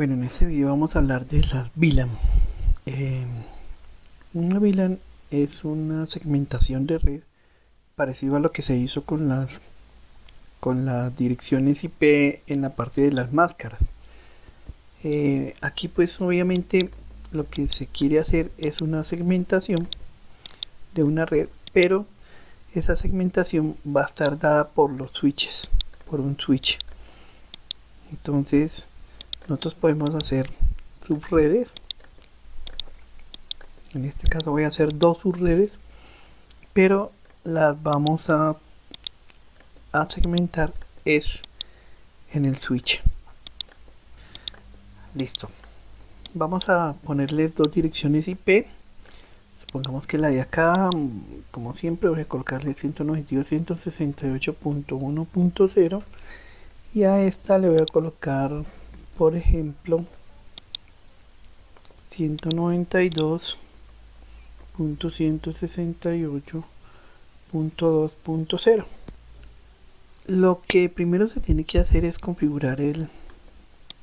Bueno, en este video vamos a hablar de las VLAN. Eh, una VLAN es una segmentación de red parecido a lo que se hizo con las con las direcciones IP en la parte de las máscaras. Eh, aquí pues obviamente lo que se quiere hacer es una segmentación de una red, pero esa segmentación va a estar dada por los switches, por un switch. Entonces nosotros podemos hacer subredes. En este caso voy a hacer dos subredes pero las vamos a, a segmentar es en el switch. Listo. Vamos a ponerle dos direcciones IP supongamos que la de acá como siempre voy a colocarle 192.168.1.0 y a esta le voy a colocar por ejemplo 192.168.2.0 lo que primero se tiene que hacer es configurar el,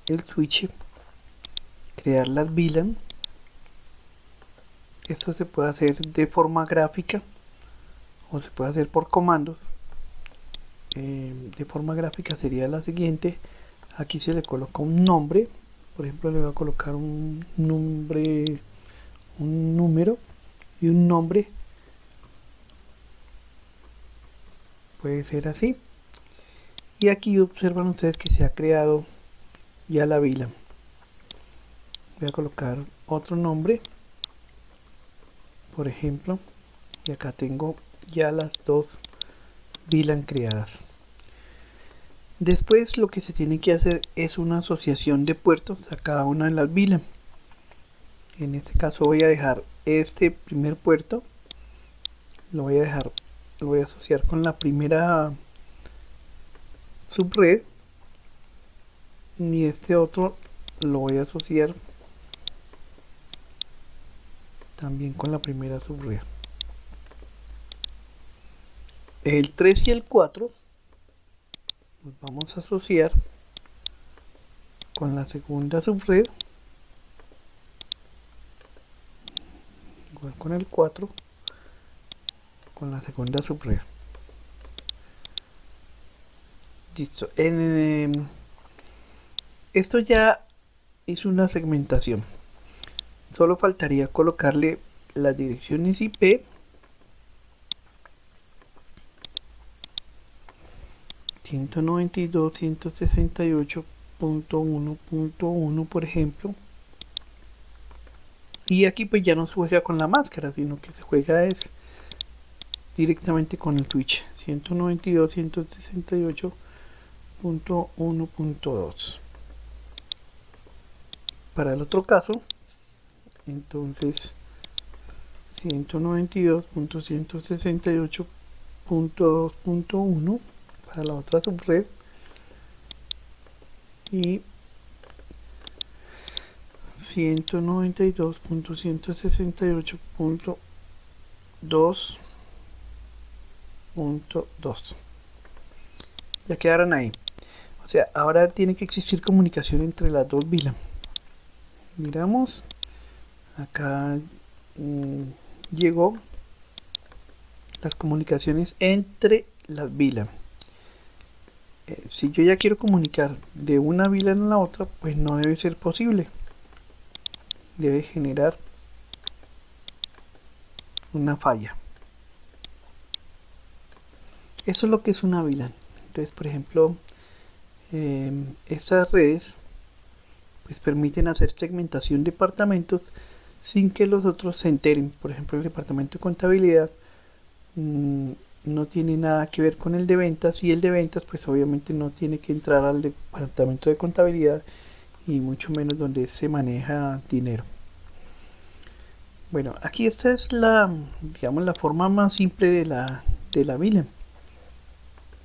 el switch crear las VLAN. Esto se puede hacer de forma gráfica o se puede hacer por comandos. Eh, de forma gráfica sería la siguiente aquí se le coloca un nombre por ejemplo le voy a colocar un nombre un número y un nombre. Puede ser así. Y aquí observan ustedes que se ha creado ya la vila. Voy a colocar otro nombre por ejemplo y acá tengo ya las dos VLAN creadas Después lo que se tiene que hacer es una asociación de puertos a cada una de las VLAN. En este caso voy a dejar este primer puerto, lo voy a dejar, lo voy a asociar con la primera subred y este otro lo voy a asociar también con la primera subred. El 3 y el 4 vamos a asociar con la segunda subred. Igual con el 4 con la segunda subred. Listo. En, esto ya es una segmentación. Solo faltaría colocarle las direcciones IP 192.168.1.1 por ejemplo. Y aquí pues ya no se juega con la máscara sino que se juega es directamente con el Twitch. 192.168.1.2 para el otro caso entonces 192.168.2.1 para la otra subred. Y 192.168.2.2 ya quedaron ahí. O sea ahora tiene que existir comunicación entre las dos vilas. Miramos. Acá mmm, llegó las comunicaciones entre las vilas eh, si yo ya quiero comunicar de una vila en la otra, pues no debe ser posible. Debe generar una falla. Eso es lo que es una VLAN. Entonces, por ejemplo, em, estas redes pues permiten hacer segmentación de departamentos sin que los otros se enteren. Por ejemplo, el departamento de contabilidad mm, no tiene nada que ver con el de ventas y el de ventas pues obviamente no tiene que entrar al departamento de contabilidad y mucho menos donde se maneja dinero. Bueno aquí esta es la digamos la forma más simple de la de la vila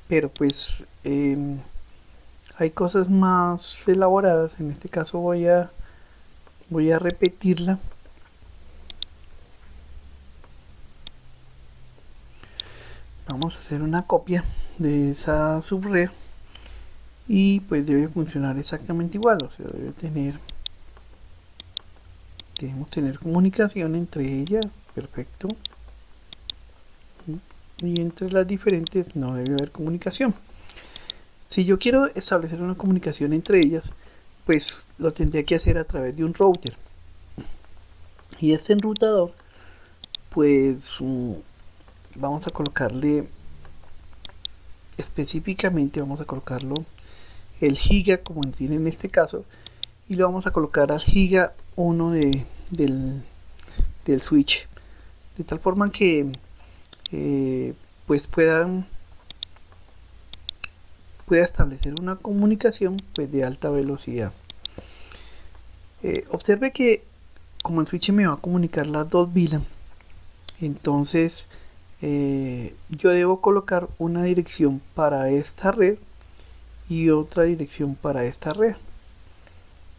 pero pues em, hay cosas más elaboradas. En este caso voy a voy a repetirla vamos a hacer una copia de esa subred y pues debe funcionar exactamente igual o sea debe tener debemos tener comunicación entre ellas perfecto. Y entre las diferentes no debe haber comunicación. Si yo quiero establecer una comunicación entre ellas pues lo tendría que hacer a través de un router. Y este enrutador pues vamos a colocarle específicamente vamos a colocarlo el giga como tiene en este caso y lo vamos a colocar al giga 1 de, del, del switch. De tal forma que eh, pues puedan pueda establecer una comunicación pues de alta velocidad. Eh, observe que como el switch me va a comunicar las dos VLAN entonces eh, yo debo colocar una dirección para esta red y otra dirección para esta red.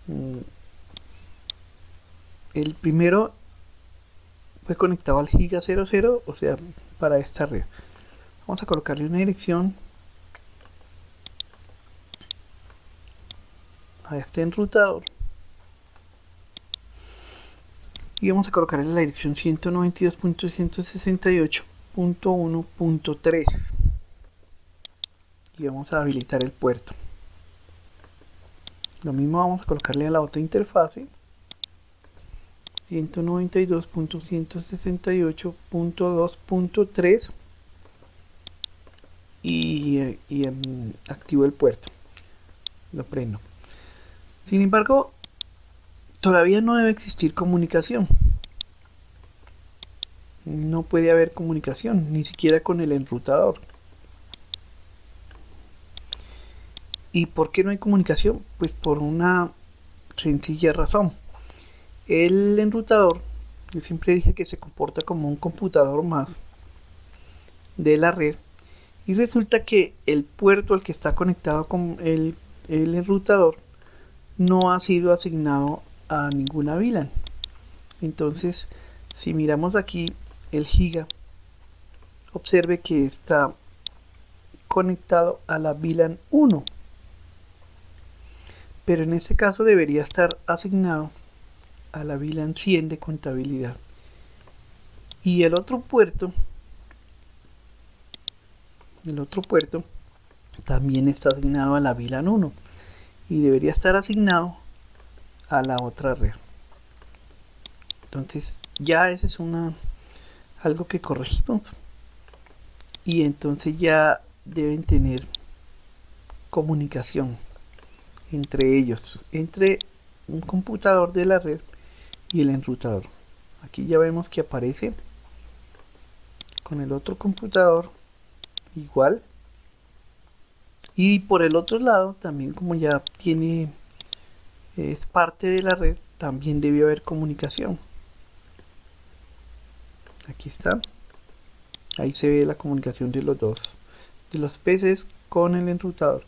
Mm. el primero fue conectado al giga 00 o sea para esta red. Vamos a colocarle una dirección. A este enrutador y vamos a colocarle la dirección 192.168.1.3 y vamos a habilitar el puerto. Lo mismo vamos a colocarle a la otra interfase. 192.168.2.3 y, y em, activo el puerto. Lo prendo. Sin embargo todavía no debe existir comunicación no puede haber comunicación ni siquiera con el enrutador ¿Y por qué no hay comunicación? Pues por una sencilla razón. El enrutador, yo siempre dije que se comporta como un computador más de la red. Y resulta que el puerto al que está conectado con el, el enrutador no ha sido asignado a ninguna VLAN. Entonces, si miramos aquí el giga, observe que está conectado a la VLAN 1 pero en este caso debería estar asignado a la VLAN 100 de contabilidad. Y el otro puerto, el otro puerto también está asignado a la VLAN 1 y debería estar asignado a la otra red. Entonces ya ese es una algo que corregimos y entonces ya deben tener comunicación entre ellos, entre un computador de la red y el enrutador. Aquí ya vemos que aparece con el otro computador igual. Y por el otro lado, también como ya tiene es parte de la red, también debe haber comunicación. Aquí está. Ahí se ve la comunicación de los dos, de los peces con el enrutador.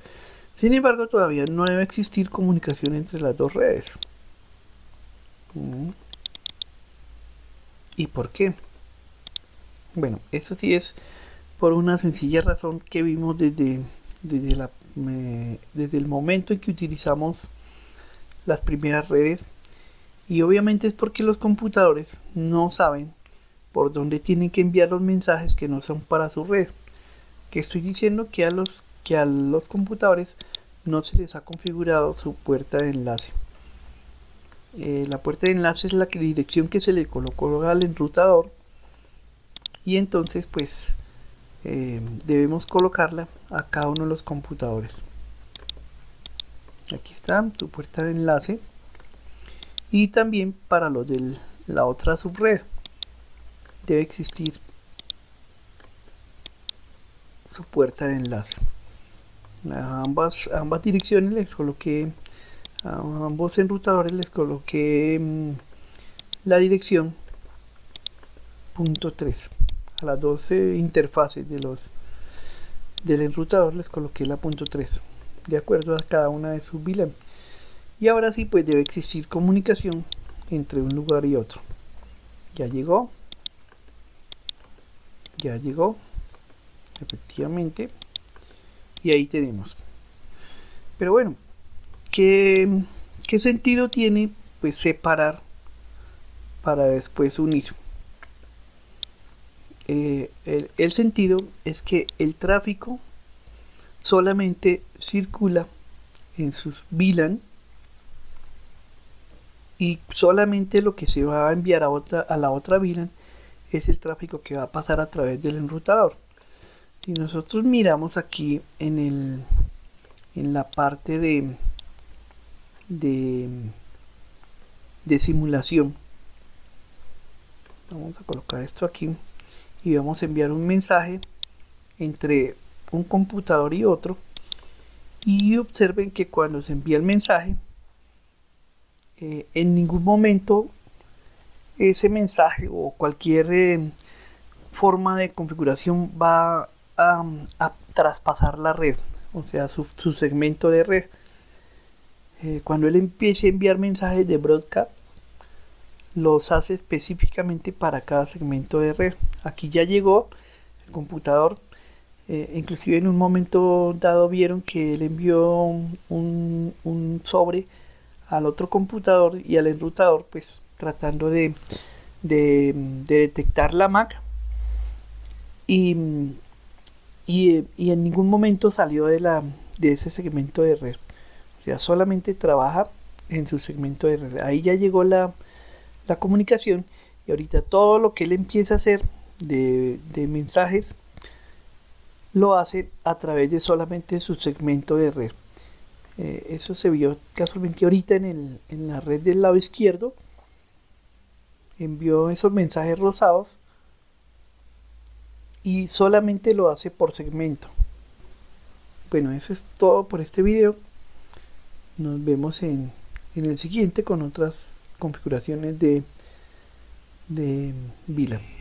Sin embargo, todavía no debe existir comunicación entre las dos redes. Mm. ¿Y por qué? Bueno, eso sí es por una sencilla razón que vimos desde, desde, la, desde el momento en que utilizamos las primeras redes. Y obviamente es porque los computadores no saben por dónde tienen que enviar los mensajes que no son para su red. Que estoy diciendo que a los que a los computadores no se les ha configurado su puerta de enlace. Eh, la puerta de enlace es la dirección que se le colocó al enrutador y entonces pues eh, debemos colocarla a cada uno de los computadores. Aquí está tu puerta de enlace y también para los de la otra subred debe existir su puerta de enlace. A ambas, ambas direcciones les coloqué a ambos enrutadores les coloqué mm, la dirección punto 3 a las 12 interfaces de los del enrutador les coloqué la punto 3 de acuerdo a cada una de sus VLAN y ahora sí pues debe existir comunicación entre un lugar y otro. Ya llegó llegó efectivamente y ahí tenemos Pero bueno, ¿qué, qué sentido tiene pues separar para después unir? Eh, el, el sentido es que el tráfico solamente circula en sus VLAN y solamente lo que se va a enviar a, otra, a la otra VLAN es el tráfico que va a pasar a través del enrutador. Si nosotros miramos aquí en, el, en la parte de, de, de simulación, vamos a colocar esto aquí y vamos a enviar un mensaje entre un computador y otro y observen que cuando se envía el mensaje eh, en ningún momento ese mensaje o cualquier eh, forma de configuración va a, traspasar la red, o sea, su, segmento de red. Eh, cuando él empiece a enviar mensajes de broadcast, los hace específicamente para cada segmento de red. Aquí ya llegó el computador. inclusive en un momento dado vieron que él envió un, un sobre al otro computador y al enrutador, pues tratando de, de, detectar la MAC y, y, en ningún momento salió de, la, de ese segmento de red. O sea, solamente trabaja en su segmento de red. Ahí ya llegó la, la comunicación y ahorita todo lo que él empieza a hacer de, de mensajes lo hace a través de solamente su segmento de red. Eh, eso se vio casualmente ahorita en, el, en la red del lado izquierdo. Envió esos mensajes rosados y solamente lo hace por segmento. Bueno, eso es todo por este video. Nos vemos en, en el siguiente con otras configuraciones de, de VLAN.